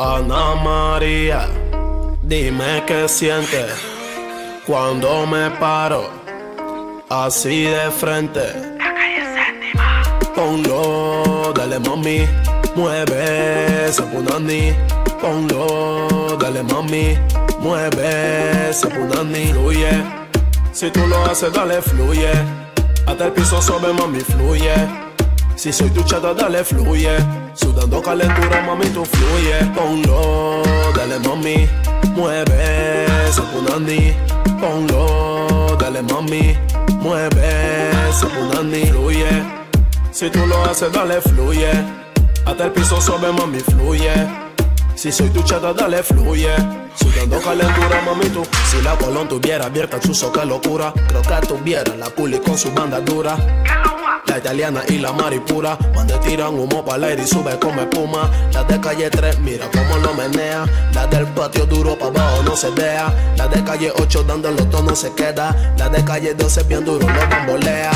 Ana María, dime qué sientes cuando me paro así de frente. Ponlo, dale mami, mueve ese punani. Ponlo, dale mami, mueve ese punani. Fluye, si tú lo haces, dale, fluye. Hasta el piso sobre mami, fluye. Si soy tu chata, dale, fluye. Sudando calentura, mami, tú fluye. Ponlo, dale, mami. Mueve ese punani. Ponlo, dale, mami. Mueve ese punani. Fluye. Si tú lo haces, dale, fluye. Hasta el piso suave, mami, fluye. Si soy tu chata, dale, fluye. Sudando calentura, mami, tú. Si la colón tuviera abierta, chuzo, qué locura. Creo que tuviera la puli con su banda dura. Italiana y la maripura, cuando tiran humo para el aire y sube como espuma. La de calle 3, mira cómo lo menea. La del patio duro para abajo no se vea. La de calle 8 dando los tonos se queda. La de calle 12 bien duro lo bambolea.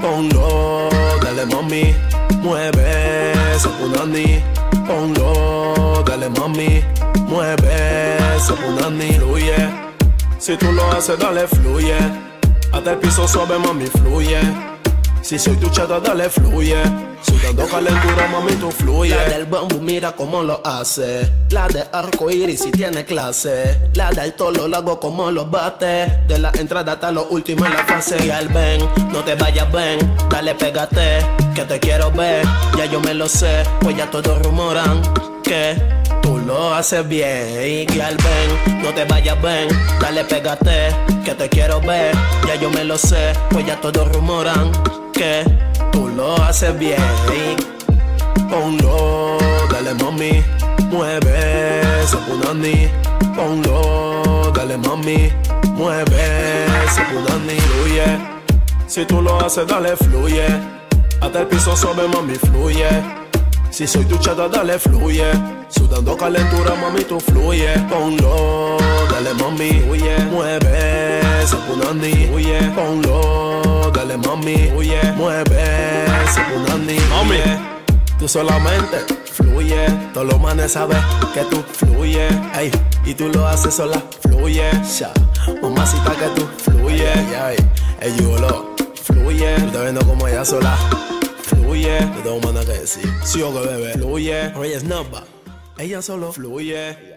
Ponlo, dale mami, mueve ese punani. Ponlo, dale mami, mueve ese punani. Fluye, si tú lo haces dale fluye. Hasta el piso suave mami fluye. Si soy tu chata, dale, fluye. Sudando calentura, mami, tú fluye. La del bambú, mira cómo lo hace. La de arco iris, si tiene clase. La del tolo, la hago como lo bate. De la entrada hasta lo último en la fase. Y al ven, no te vayas, ven. Dale, pégate, que te quiero ver. Ya yo me lo sé, pues ya todos rumoran que tú lo haces bien. Y al ven, no te vayas, ven. Dale, pégate, que te quiero ver. Ya yo me lo sé, pues ya todos rumoran que tú lo haces bien. Ponlo, dale mami, mueve ese punani. Ponlo, dale mami, mueve ese punani. Fluye, si tú lo haces, dale, fluye. Hasta el piso sobre mami, fluye. Si soy tu chata, dale, fluye. Sudando calentura, mami, tú fluye. Ponlo, dale, mami, fluye. Mueve ese punani. Fluye. Ponlo, dale, mami, fluye. Mueve ese punani. Mami, tú solamente fluye. Todos los manes saben que tú fluye. Ey, y tú lo haces sola, fluye. Ya, mamacita que tú fluye. Ey, ey, yo lo fluye. Tú estás viendo como ella sola fluye. No tengo más nada que decir. Sí o que bebé, fluye. Oye, es nada. Ella solo fluye.